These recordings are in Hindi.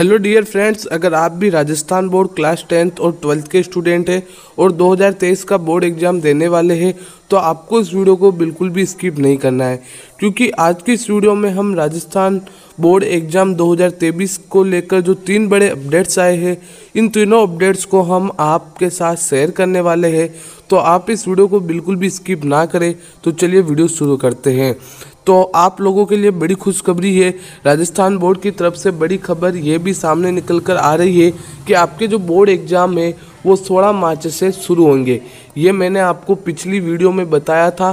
हेलो डियर फ्रेंड्स अगर आप भी राजस्थान बोर्ड क्लास टेंथ और ट्वेल्थ के स्टूडेंट हैं और 2023 का बोर्ड एग्ज़ाम देने वाले हैं तो आपको इस वीडियो को बिल्कुल भी स्किप नहीं करना है। क्योंकि आज की इस वीडियो में हम राजस्थान बोर्ड एग्ज़ाम 2023 को लेकर जो तीन बड़े अपडेट्स आए हैं, इन तीनों अपडेट्स को हम आपके साथ शेयर करने वाले हैं। तो आप इस वीडियो को बिल्कुल भी स्किप ना करें। तो चलिए वीडियो शुरू करते हैं। तो आप लोगों के लिए बड़ी खुशखबरी है। राजस्थान बोर्ड की तरफ़ से बड़ी खबर ये भी सामने निकल कर आ रही है कि आपके जो बोर्ड एग्ज़ाम है, वो 16 मार्च से शुरू होंगे। ये मैंने आपको पिछली वीडियो में बताया था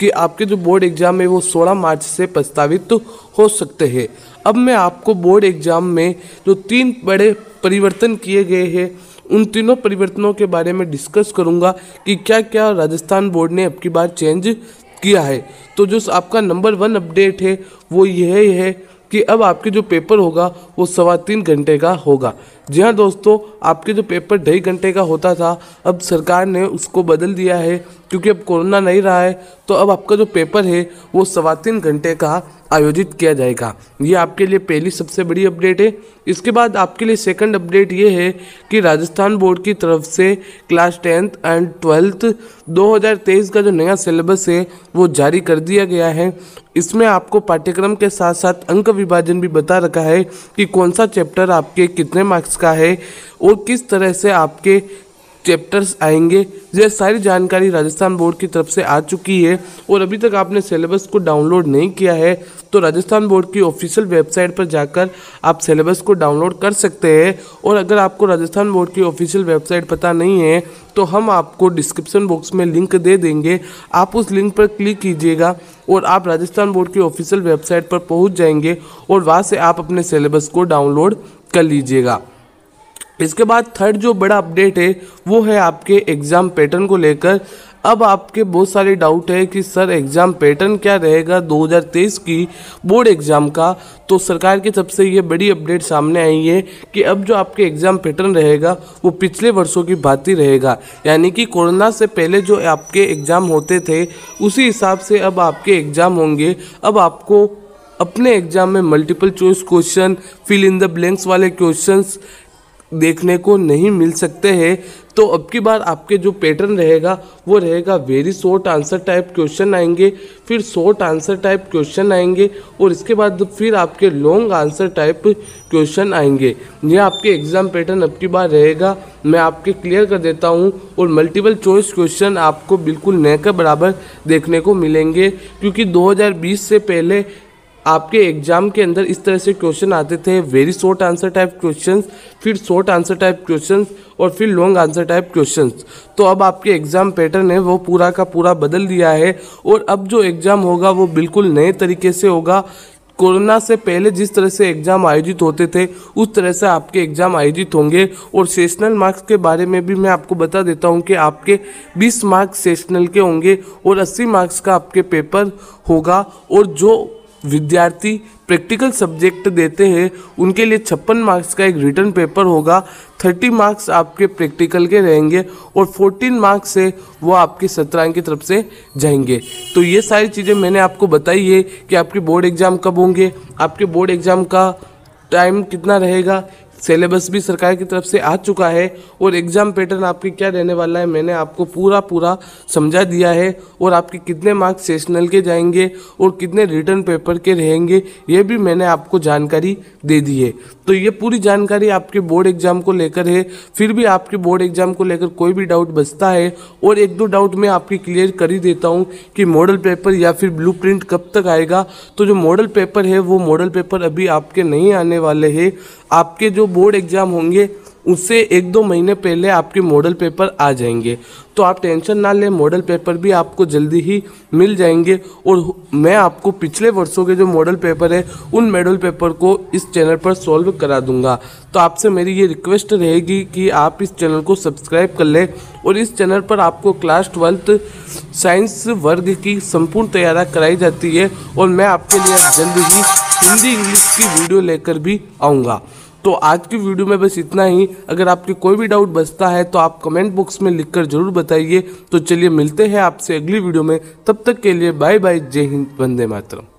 कि आपके जो बोर्ड एग्ज़ाम है, वो 16 मार्च से प्रस्तावित तो हो सकते हैं। अब मैं आपको बोर्ड एग्ज़ाम में जो तीन बड़े परिवर्तन किए गए हैं, उन तीनों परिवर्तनों के बारे में डिस्कस करूँगा कि क्या क्या राजस्थान बोर्ड ने अब की बार चेंज किया है। तो जो आपका नंबर वन अपडेट है, वो यह है कि अब आपके जो पेपर होगा, वो सवा तीन घंटे का होगा। जी हाँ दोस्तों, आपके जो पेपर ढाई घंटे का होता था, अब सरकार ने उसको बदल दिया है, क्योंकि अब कोरोना नहीं रहा है तो अब आपका जो पेपर है, वो सवा तीन घंटे का आयोजित किया जाएगा। ये आपके लिए पहली सबसे बड़ी अपडेट है। इसके बाद आपके लिए सेकंड अपडेट ये है कि राजस्थान बोर्ड की तरफ़ से क्लास टेंथ एंड ट्वेल्थ 2023 का जो नया सिलेबस है, वो जारी कर दिया गया है। इसमें आपको पाठ्यक्रम के साथ साथ अंक विभाजन भी बता रखा है कि कौन सा चैप्टर आपके कितने मार्क्स का है और किस तरह से आपके चैप्टर्स आएँगे। ये सारी जानकारी राजस्थान बोर्ड की तरफ़ से आ चुकी है और अभी तक आपने सिलेबस को डाउनलोड नहीं किया है तो राजस्थान बोर्ड की ऑफिशियल वेबसाइट पर जाकर आप सिलेबस को डाउनलोड कर सकते हैं। और अगर आपको राजस्थान बोर्ड की ऑफिशियल वेबसाइट पता नहीं है तो हम आपको डिस्क्रिप्शन बॉक्स में लिंक दे देंगे। आप उस लिंक पर क्लिक कीजिएगा और आप राजस्थान बोर्ड की ऑफिशियल वेबसाइट पर पहुँच जाएँगे और वहाँ से आप अपने सिलेबस को डाउनलोड कर लीजिएगा। इसके बाद थर्ड जो बड़ा अपडेट है, वो है आपके एग्ज़ाम पैटर्न को लेकर। अब आपके बहुत सारे डाउट है कि सर एग्ज़ाम पैटर्न क्या रहेगा 2023 की बोर्ड एग्ज़ाम का। तो सरकार की तरफ़ से ये बड़ी अपडेट सामने आई है कि अब जो आपके एग्ज़ाम पैटर्न रहेगा, वो पिछले वर्षों की भांति रहेगा। यानी कि कोरोना से पहले जो आपके एग्ज़ाम होते थे, उसी हिसाब से अब आपके एग्ज़ाम होंगे। अब आपको अपने एग्ज़ाम में multiple choice question fill in the blanks वाले क्वेश्चंस देखने को नहीं मिल सकते हैं तो अब की बार आपके जो पैटर्न रहेगा, वो रहेगा very short answer type question आएँगे, फिर शॉर्ट आंसर टाइप क्वेश्चन आएँगे, और इसके बाद फिर आपके लॉन्ग आंसर टाइप क्वेश्चन आएँगे। ये आपके एग्ज़ाम पैटर्न अब की बार रहेगा, मैं आपके क्लियर कर देता हूँ, और मल्टीपल चॉइस क्वेश्चन आपको बिल्कुल नए के बराबर देखने को मिलेंगे, क्योंकि 2020 से पहले आपके एग्ज़ाम के अंदर इस तरह से क्वेश्चन आते थे very short answer type question फिर शॉर्ट आंसर टाइप क्वेश्चन और फिर लॉन्ग आंसर टाइप क्वेश्चन तो अब आपके एग्ज़ाम पैटर्न है, वो पूरा का पूरा बदल दिया है और अब जो एग्ज़ाम होगा, वो बिल्कुल नए तरीके से होगा. कोरोना से पहले जिस तरह से एग्ज़ाम आयोजित होते थे, उस तरह से आपके एग्ज़ाम आयोजित होंगे. और सेशनल मार्क्स के बारे में भी मैं आपको बता देता हूँ कि आपके 20 मार्क्स सेशनल के होंगे और 80 मार्क्स का आपके पेपर होगा. और जो विद्यार्थी प्रैक्टिकल सब्जेक्ट देते हैं, उनके लिए छप्पन मार्क्स का एक रिटर्न पेपर होगा, थर्टी मार्क्स आपके प्रैक्टिकल के रहेंगे और फोर्टीन मार्क्स से वो आपके सत्रांग की तरफ़ से जाएँगे। तो ये सारी चीज़ें मैंने आपको बताई है कि आपके बोर्ड एग्ज़ाम कब होंगे, आपके बोर्ड एग्ज़ाम का टाइम कितना रहेगा सिलेबस भी सरकार की तरफ़ से आ चुका है और एग्ज़ाम पैटर्न आपके क्या रहने वाला है, मैंने आपको पूरा पूरा समझा दिया है और आपके कितने मार्क्स सेशनल के जाएँगे और कितने रिटर्न पेपर के रहेंगे, ये भी मैंने आपको जानकारी दे दी है। तो ये पूरी जानकारी आपके बोर्ड एग्ज़ाम को लेकर है, फिर भी आपके बोर्ड एग्ज़ाम को लेकर कोई भी डाउट बचता है और एक दो डाउट मैं आपकी क्लियर कर ही देता हूँ कि मॉडल पेपर या फिर ब्लू कब तक आएगा। तो जो मॉडल पेपर है, वो मॉडल पेपर अभी आपके नहीं आने वाले हैं। आपके बोर्ड एग्ज़ाम होंगे, उससे एक दो महीने पहले आपके मॉडल पेपर आ जाएँगे। तो आप टेंशन ना लें मॉडल पेपर भी आपको जल्दी ही मिल जाएँगे। और मैं आपको पिछले वर्षों के जो मॉडल पेपर है, उन मॉडल पेपर को इस चैनल पर सॉल्व करा दूँगा। तो आपसे मेरी ये रिक्वेस्ट रहेगी कि आप इस चैनल को सब्सक्राइब कर लें और इस चैनल पर आपको क्लास ट्वेल्थ साइंस वर्ग की संपूर्ण तैयारी कराई जाती है। और मैं आपके लिए जल्द ही हिंदी इंग्लिश की वीडियो लेकर भी आऊँगा। तो आज की वीडियो में बस इतना ही। अगर आपके कोई भी डाउट बचता है तो आप कमेंट बॉक्स में लिखकर ज़रूर बताइए। तो चलिए मिलते हैं आपसे अगली वीडियो में। तब तक के लिए बाय बाय जय हिंद, वंदे मातरम।